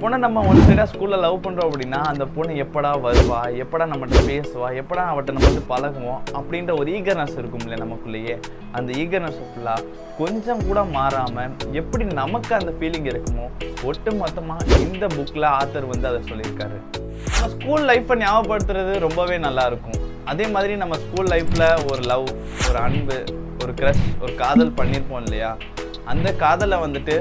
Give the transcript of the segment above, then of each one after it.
பொண்ணை நம்ம ஒன் சைடாக ஸ்கூலில் லவ் பண்ணுறோம் அப்படின்னா அந்த பொண்ணு எப்படா வருவா? எப்படா நம்மகிட்ட பேசுவா? எப்படா அவட்ட நம்ம வந்து பழகுவோம்? அப்படின்ற ஒரு ஈகர்னஸ் இருக்கும் இல்லையா நமக்குள்ளேயே. அந்த ஈகர்னஸ் ஃபுல்லாக கொஞ்சம் கூட மாறாமல் எப்படி நமக்கு அந்த ஃபீலிங் இருக்குமோ ஒட்டு மொத்தமாக இந்த புக்கில் ஆத்தர் வந்து அதை சொல்லியிருக்காரு. நம்ம ஸ்கூல் லைஃப்பை ஞாபகப்படுத்துறது ரொம்பவே நல்லா இருக்கும். அதே மாதிரி நம்ம ஸ்கூல் லைஃப்பில் ஒரு லவ் ஒரு அன்பு ஒரு க்ரஷ் ஒரு காதல் பண்ணியிருப்போம் இல்லையா? அந்த காதலை வந்துட்டு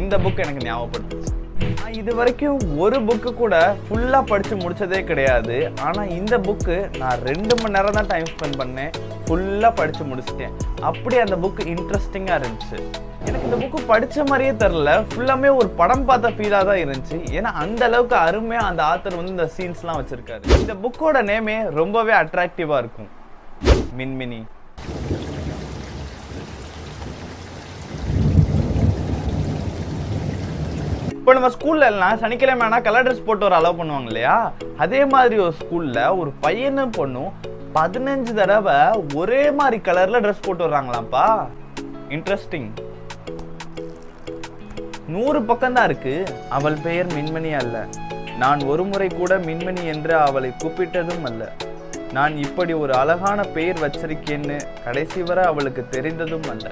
இந்த புக் எனக்கு ஞாபகப்படுத்துச்சு. நான் இது வரைக்கும் ஒரு புக்கு கூட ஃபுல்லாக படித்து முடிச்சதே கிடையாது. ஆனால் இந்த புக்கு நான் ரெண்டு மணி நேரம் தான் டைம் ஸ்பெண்ட் பண்ணேன். ஃபுல்லாக படித்து முடிச்சிட்டேன். அப்படி அந்த புக்கு இன்ட்ரெஸ்டிங்காக இருந்துச்சு. எனக்கு இந்த புக்கு படித்த மாதிரியே தெரில ஃபுல்லாமே ஒரு படம் பார்த்த ஃபீலாக தான் இருந்துச்சு. ஏன்னா அந்த அளவுக்கு அருமையாக அந்த ஆத்தர் வந்து இந்த சீன்ஸ்லாம் வச்சுருக்காரு. இந்த புக்கோட நேமே ரொம்பவே அட்ராக்டிவாக இருக்கும். மின்மினி. இப்போ நம்ம ஸ்கூல்ல எல்லாம் சனிக்கிழமை ஆனா கலர் ட்ரெஸ் போட்டு ஒரு அலோவ் பண்ணுவாங்க இல்லையா? அதே மாதிரி ஒரு ஸ்கூல்ல ஒரு பையனும் பொண்ணும் பதினஞ்சு தடவை ஒரே மாதிரி கலர்ல ட்ரெஸ் போட்டு வர்றாங்களாம்ப்பா. இன்ட்ரெஸ்டிங் நூறு பக்கம்தான் இருக்கு. அவள் பெயர் மின்மணி அல்ல. நான் ஒரு முறை கூட மின்மணி என்று அவளை கூப்பிட்டதும் அல்ல. நான் இப்படி ஒரு அழகான பெயர் வச்சிருக்கேன்னு கடைசி வரை அவளுக்கு தெரிந்ததும் அல்ல.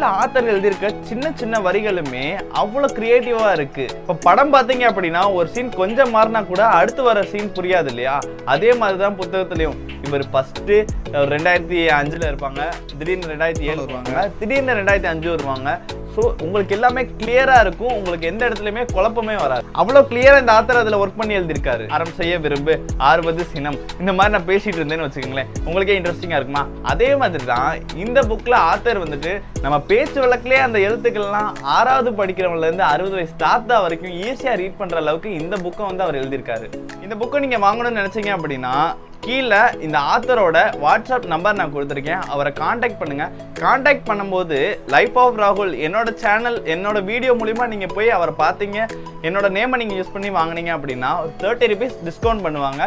உள்ள ஆத்தர் எழுதியிருக்க சின்ன சின்ன வரிகளுமே அவ்வளோ கிரியேட்டிவாக இருக்கு. இப்போ படம் பார்த்தீங்க அப்படின்னா ஒரு சீன் கொஞ்சம் மாறினா கூட அடுத்து வர சீன் புரியாது இல்லையா? அதே மாதிரி தான் புத்தகத்துலையும். இவர் ஃபஸ்ட்டு ரெண்டாயிரத்தி அஞ்சுல இருப்பாங்க திடீர்னு ரெண்டாயிரத்தி ஏழு வருவாங்க திடீர்னு ரெண்டாயிரத்தி அஞ்சு வருவாங்க. ஸோ உங்களுக்கு எல்லாமே கிளியரா இருக்கும். உங்களுக்கு எந்த இடத்துலையுமே குழப்பமே வராது. அவ்வளோ கிளியரா இந்த ஆத்தர் அதில் ஒர்க் பண்ணி எழுதியிருக்காரு. அறம் செய்ய விரும்பு ஆறுவது சினம். இந்த மாதிரி நான் பேசிட்டு இருந்தேன்னு வச்சுக்கோங்களேன். உங்களுக்கே இன்ட்ரெஸ்டிங்கா இருக்குமா? அதே மாதிரி தான் இந்த புக்ல ஆத்தர் வந்துட்டு நம்ம பேச்சு வழக்கிலே அந்த எழுத்துக்கள்லாம் ஆறாவது படிக்கிறவங்கல இருந்து அறுபது வயசு தாத்தா வரைக்கும் ஈஸியா ரீட் பண்ற அளவுக்கு இந்த புக்கை வந்து அவர் எழுதியிருக்காரு. இந்த புக்கை நீங்க வாங்கணும்னு நினைச்சீங்க அப்படின்னா கீழே இந்த ஆத்தரோட வாட்ஸ்அப் நம்பர் நான் கொடுத்துருக்கேன். அவரை காண்டாக்ட் பண்ணுங்க. காண்டாக்ட் பண்ணும்போது லைஃப் ஆஃப் ராகுல் என்னோட சேனல் என்னோட வீடியோ மூலிமா நீங்கள் போய் அவரை பார்த்தீங்க. என்னோட நேமை நீங்கள் யூஸ் பண்ணி வாங்குனீங்க அப்படின்னா ஒரு தேர்ட்டி ருபீஸ் டிஸ்கவுண்ட் பண்ணுவாங்க.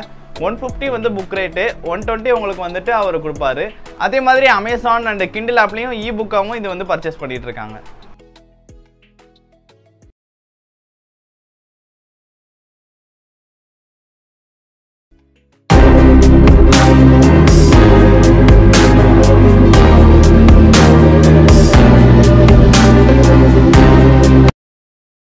ஒன் ஃபிஃப்டி வந்து புக் ரேட்டு ஒன் டுவெண்ட்டி உங்களுக்கு வந்துட்டு அவர் கொடுப்பாரு. அதே மாதிரி அமேசான் அண்ட் கிண்டில் ஆப்லேயும் இ புக்காகவும் இது வந்து பர்ச்சேஸ் பண்ணிகிட்டு இருக்காங்க.